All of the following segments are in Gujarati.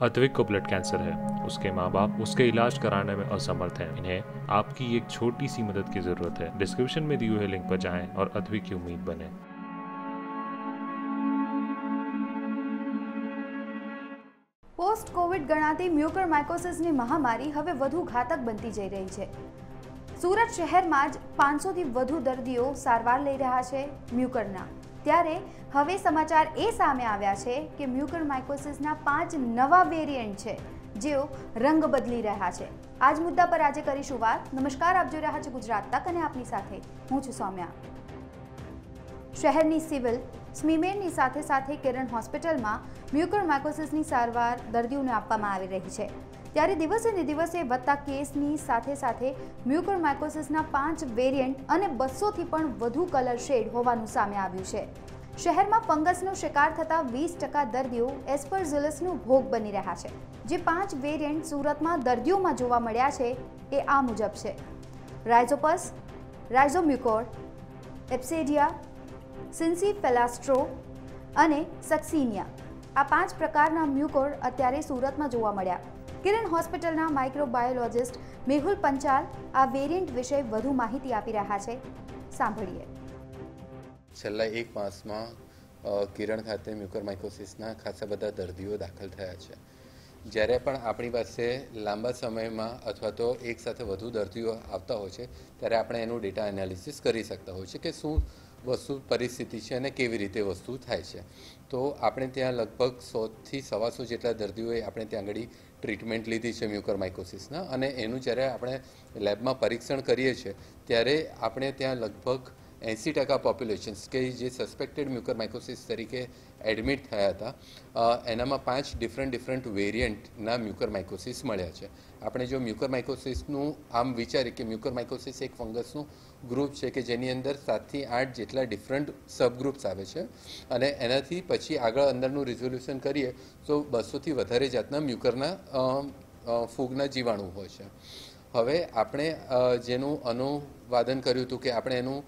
अद्विक को ब्लड कैंसर है उसके माँ बाप उसके इलाज कराने में असमर्थ हैं इन्हें आपकी एक छोटी सी मदद की जरूरत है डिस्क्रिप्शन में दिए हुए लिंक पर जाएं और अद्विक की उम्मीद बने પોસ્ટ કોવિડ ગણાતી મ્યુકર માઇકોસિસની મહામારી હવે વધુ ઘાતક બનતી જઈ રહી છે સુરત શહેરમાં જ પાંચસોથી વધુ દર્દીઓ સારવાર લઈ રહ્યા છે મ્યુકરના ત્યારે હવે સમાચાર એ સામે આવ્યા છે કે મ્યુકર માઇકોસિસના પાંચ નવા વેરિયન્ટ છે, જેઓ રંગ બદલી રહ્યા છે. આ જ મુદ્દા પર આજે કરીશું વાત. નમસ્કાર, આપ જોઈ રહ્યા છો ગુજરાત તક અને આપની સાથે હું છું સૌમ્યા. શહેરની સિવિલ સ્મીમેરની સાથે સાથે કિરણ હોસ્પિટલમાં મ્યુકર માઇકોસિસની સારવાર દર્દીઓને આપવામાં આવી રહી છે. ત્યારે દિવસે ને દિવસે વધતા કેસની સાથે સાથે મ્યુકર માઇકોસિસના પાંચ વેરિયન્ટ અને બસોથી પણ વધુ કલર શેડ હોવાનું સામે આવ્યું છે. શહેરમાં ફંગસનો શિકાર થતા વીસ ટકા દર્દીઓ એસ્પરઝિલસનું ભોગ બની રહ્યા છે. જે પાંચ વેરિયન્ટ સુરતમાં દર્દીઓમાં જોવા મળ્યા છે એ આ મુજબ છે. રાઇઝોપસ, રાઇઝોમ્યુકોર, એપ્સેડિયા, સિન્સીફેલાસ્ટ્રો અને સક્સિનિયા આ પાંચ પ્રકારના મ્યુકોર અત્યારે સુરતમાં જોવા મળ્યા. કિરણ હોસ્પિટલના માઇક્રોબાયોલોજિસ્ટ મેહુલ પંચાલ આ વેરિયન્ટ વિશે વધુ માહિતી આપી રહ્યા છે. સાંભળીએ. છેલ્લા એક માસમાં કિરણ ખાતે મ્યુકોરમાઇકોસિસના ખાસા બધા દર્દીઓ દાખલ થયા છે. જ્યારે પણ આપણી પાસે લાંબા સમયમાં અથવા તો એક સાથે વધુ દર્દીઓ આવતા હોય છે, ત્યારે આપણે એનું ડેટા એનાલિસિસ કરી શકતા હોય છે કે શું વસ્તુ પરિસ્થિતિ છે અને કેવી રીતે વસ્તુ થાય છે. તો આપણે ત્યાં લગભગ સોથી સવાસો જેટલા દર્દીઓએ આપણે ત્યાં આગળ ટ્રીટમેન્ટ લીધી છે મ્યુકરમાઇકોસિસના અને એનું જ્યારે આપણે લેબમાં પરીક્ષણ કરીએ છીએ, ત્યારે આપણે ત્યાં લગભગ એંસી ટકા પોપ્યુલેશન્સ કે જે સસ્પેક્ટેડ મ્યુકરમાઇકોસિસ તરીકે એડમિટ થયા હતા એનામાં પાંચ ડિફરન્ટ ડિફરન્ટ વેરિયન્ટના મ્યુકરમાઇકોસિસ મળ્યા છે. આપણે જો મ્યુકરમાઇકોસિસનું આમ વિચારીએ કે મ્યુકરમાઇકોસિસ એક ફંગસનું ગ્રુપ છે કે જેની અંદર સાતથી આઠ જેટલા ડિફરન્ટ સબગ્રુપ્સ આવે છે, અને એનાથી પછી આગળ અંદરનું રિઝોલ્યુશન કરીએ, તો બસોથી વધારે જાતના મ્યુકરના ફૂગના જીવાણુ હોય છે. હવે આપણે જેનું અનુવાદન કર્યું હતું કે આપણે એનું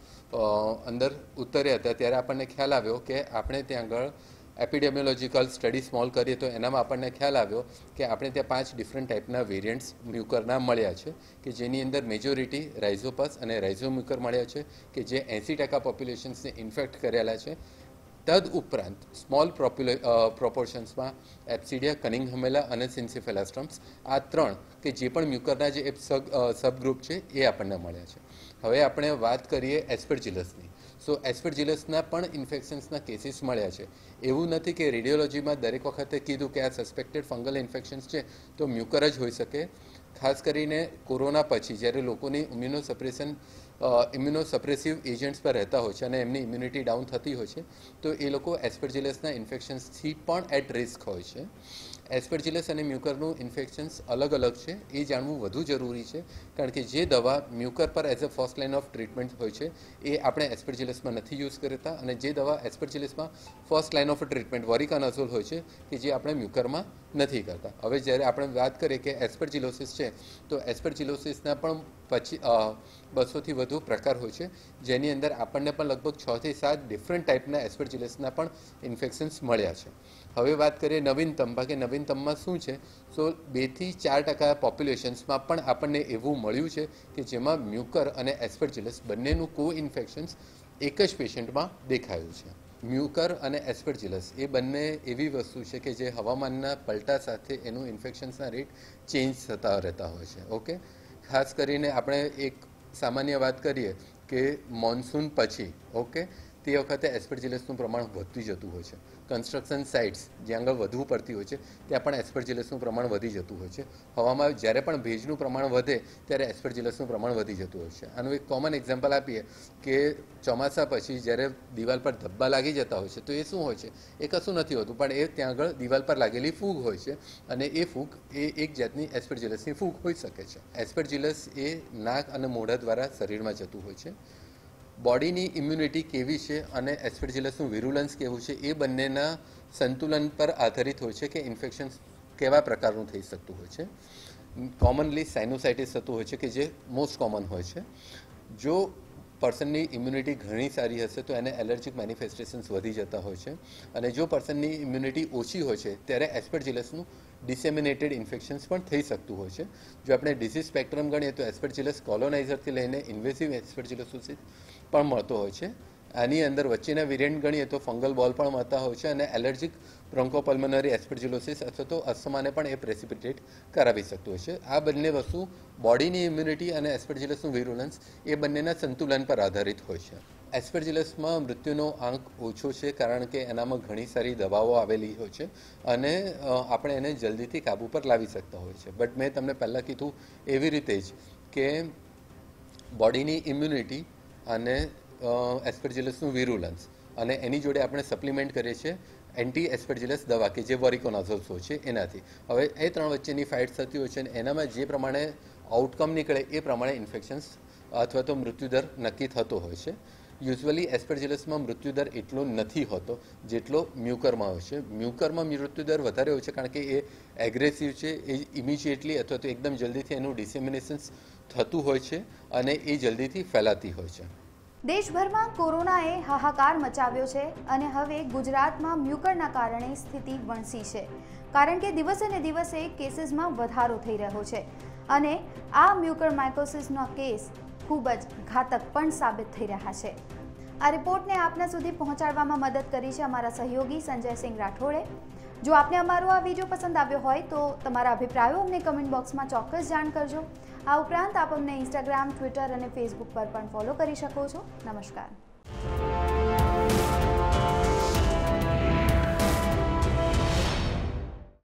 અંદર ઉતર્યા હતા, ત્યારે આપણને ખ્યાલ આવ્યો કે આપણે ત્યાં આગળ એપિડેમિયોલોજીકલ સ્ટડી સ્મોલ કરીએ તો એનામાં આપણને ખ્યાલ આવ્યો કે આપણે ત્યાં પાંચ ડિફરન્ટ ટાઈપના વેરિયન્ટ્સ મ્યુકરના મળ્યા છે, કે જેની અંદર મેજોરિટી રાઇઝોપસ અને રાઇઝોમ્યુકર મળ્યા છે, કે જે એંસી ટકા પોપ્યુલેશન્સને ઇન્ફેક્ટ કરેલા છે તદ ઉપરાંત સ્મોલ પ્રોપોર્શન્સમાં એપ્સિડિયા કનિંગ હમેલા અને સિન્સિફેલાસ્ટ્રમ્સ આ ત્રણ કે જે પણ મ્યુકરના જે સબગ્રુપ છે એ આપણને મળ્યા છે. હવે આપણે વાત કરીએ એસ્પરજિલસની. સો એસ્પરજિલસના પણ ઇન્ફેક્શન્સના કેસીસ મળ્યા છે. એવું નથી કે રેડિયોલોજીમાં દરેક વખતે કીધું કે આ સસ્પેક્ટેડ ફંગલ ઇન્ફેક્શન્સ છે તો મ્યુકર જ હોઈ શકે. ખાસ કરીને કોરોના પછી જ્યારે લોકોની immunosuppression immunosuppressive agents પર રહેતા હોય છે અને એમની ઇમ્યુનિટી ડાઉન થતી હોય છે, તો એ લોકો એસ્પરજિલસના ઇન્ફેક્શન્સથી પણ એટ રિસ્ક હોય છે. એસ્પરજિલસ અને મ્યુકરનું ઇન્ફેક્શન્સ અલગ અલગ છે, એ જાણવું વધુ જરૂરી છે, કારણ કે જે દવા મ્યુકર પર as a first line of treatment હોય છે, એ આપણે એસ્પરજિલસમાં નથી યુઝ કરતા અને જે દવા એસ્પરજિલસમાં first line of treatment voriconazole હોય છે, કે જે આપણે મ્યુકરમાં નથી કરતા. હવે જ્યારે આપણે વાત કરીએ કે એસ્પરજિલોસિસ છે, તો એસ્પરજિલોસિસના પણ પછી બસોથી વધુ પ્રકાર હોય છે, જેની અંદર આપણને પણ લગભગ છથી સાત ડિફરન્ટ ટાઈપના એસ્પરજિલસના પણ ઇન્ફેક્શન્સ મળ્યા છે. હવે વાત કરીએ નવીનતમમાં કે નવીનતમમાં શું છે? સો બેથી ચાર ટકા પોપ્યુલેશન્સમાં પણ આપણને એવું મળ્યું છે કે જેમાં મ્યુકર અને એસ્પરજિલસ બંનેનું કો ઇન્ફેક્શન્સ એક જ પેશન્ટમાં દેખાયું છે. મ્યુકર અને એસ્પરજિલસ એ બંને એવી વસ્તુ છે કે જે હવામાનના પલટા સાથે એનું ઇન્ફેક્શન્સના રેટ ચેન્જ થતા રહેતા હોય છે. ઓકે ખાસ કરીને આપણે એક સામાન્ય વાત કરીએ કે મોન્સૂન પછી ઓકે તે વખતે એસ્પરજિલસનું પ્રમાણ વધતી જતું હોય છે. કન્સ્ટ્રક્શન સાઇટ્સ જ્યાં આગળ વધવું પડતી હોય છે, ત્યાં પણ એસ્પરજિલસનું પ્રમાણ વધી જતું હોય છે. હવામાં જ્યારે પણ ભેજનું પ્રમાણ વધે, ત્યારે એસ્પરજિલસનું પ્રમાણ વધી જતું હોય છે. આનું એક કોમન એક્ઝામ્પલ આપીએ કે ચોમાસા પછી જ્યારે દિવાલ પર ધબ્બા લાગી જતા હોય છે, તો એ શું હોય છે? એ કશું નથી હોતું, પણ એ ત્યાં આગળ દિવાલ પર લાગેલી ફૂગ હોય છે અને એ ફૂગ એ એક જાતની એસ્પરજિલસની ફૂગ હોઈ શકે છે. એસ્પરજિલસ એ નાક અને મોઢા દ્વારા શરીરમાં જતું હોય છે. બોડીની ઇમ્યુનિટી કેવી છે અને એસ્પરજિલસનું વિરુલન્સ કેવું છે, એ બંનેના સંતુલન પર આધારિત હોય છે કે ઇન્ફેક્શન કેવા પ્રકારનું થઈ શકતું હોય છે. કોમનલી સાઇનોસાઇટિસ થતું હોય છે કે જે મોસ્ટ કોમન હોય છે. જો પર્સનની ઇમ્યુનિટી ઘણી સારી હશે તો એને એલર્જીક મેનિફેસ્ટેશન્સ વધી જતા હોય છે. અને જો પર્સનની ઇમ્યુનિટી ઓછી હોય છે, ત્યારે એસ્પરજિલસનું ડિસેમિનેટેડ ઇન્ફેક્શન્સ પણ થઈ શકતું હોય છે. જો આપણે ડિસીઝ સ્પેક્ટ્રમ ગણીએ તો એસ્પરજિલસ કોલોનાઇઝરથી લઈને ઇન્વેસિવ એસ્પરજિલોસિસ પણ મળતો હોય છે. આની અંદર વચ્ચેના વેરિયન્ટ ગણીએ તો ફંગલ બોલ પણ મળતા હોય છે અને એલર્જીક બ્રોન્કોપલ્મનરી એસ્પરજિલોસિસ અથવા તો અસ્થમાને પણ એ પ્રેસિપિટેટ કરાવી શકતું હોય છે. આ બંને વસ્તુ બોડીની ઇમ્યુનિટી અને એસ્પરજિલસનું વિરુલન્સ એ બંનેના સંતુલન પર આધારિત હોય છે. એસ્પરજિલસમાં મૃત્યુનો આંક ઓછો છે કારણ કે એનામાં ઘણી સારી દવાઓ આવેલી હોય છે અને આપણે એને જલ્દીથી કાબુ પર લાવી શકતા હોય છે. બટ મેં તમને પહેલાં કીધું એવી રીતે જ કે બોડીની ઇમ્યુનિટી અને એસ્પરજિલસનું વિરુલન્સ. અને એની જોડે આપણે સપ્લિમેન્ટ કરીએ છીએ એન્ટી એસ્પરજિલસ દવા કે જે વોરિકોનાઝોલ્સ હોય છે એનાથી. હવે એ ત્રણ વચ્ચેની ફાઇટ થતી હોય છે અને એનામાં જે પ્રમાણે આઉટકમ નીકળે એ પ્રમાણે ઇન્ફેક્શન્સ અથવા તો મૃત્યુદર નક્કી થતો હોય છે. યુઝવલી એસ્પરજિલસમાં મૃત્યુદર એટલો નથી હોતો જેટલો મ્યુકરમાં હોય છે. મ્યુકરમાં મૃત્યુદર વધારે હોય છે કારણ કે એ એગ્રેસિવ છે, એ ઇમિજિએટલી અથવા તો એકદમ જલ્દીથી એનું ડિસેમિનેશન્સ થતું હોય છે અને એ જલ્દીથી ફેલાતી હોય છે. દેશભરમાં કોરોનાએ હાહાકાર મચાવ્યો છે અને હવે ગુજરાતમાં મ્યુકરના કારણે સ્થિતિ વણસી છે. કારણ કે દિવસે ને દિવસે કેસીસમાં વધારો થઈ રહ્યો છે અને આ મ્યુકર માઇકોસિસનો કેસ ખૂબ જ ઘાતક પણ સાબિત થઈ રહ્યા છે. આ રિપોર્ટને આપના સુધી પહોંચાડવામાં મદદ કરી છે અમારા સહયોગી સંજયસિંહ રાઠોડે. જો આપને અમારો આ વીડિયો પસંદ આવ્યો હોય તો તમારા અભિપ્રાયો અમને કમેન્ટ બોક્સમાં ચોક્કસ જાણ કરજો. આ ઉપરાંત આપ અમને ઇન્સ્ટાગ્રામ ટ્વિટર અને ફેસબુક પર પણ ફોલો કરી શકો છો. નમસ્કાર.